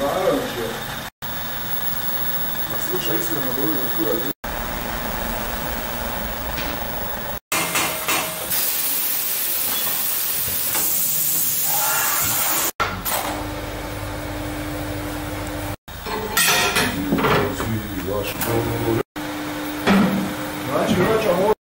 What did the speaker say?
laranja. Послушай, если на голову курочку. Начинать, а.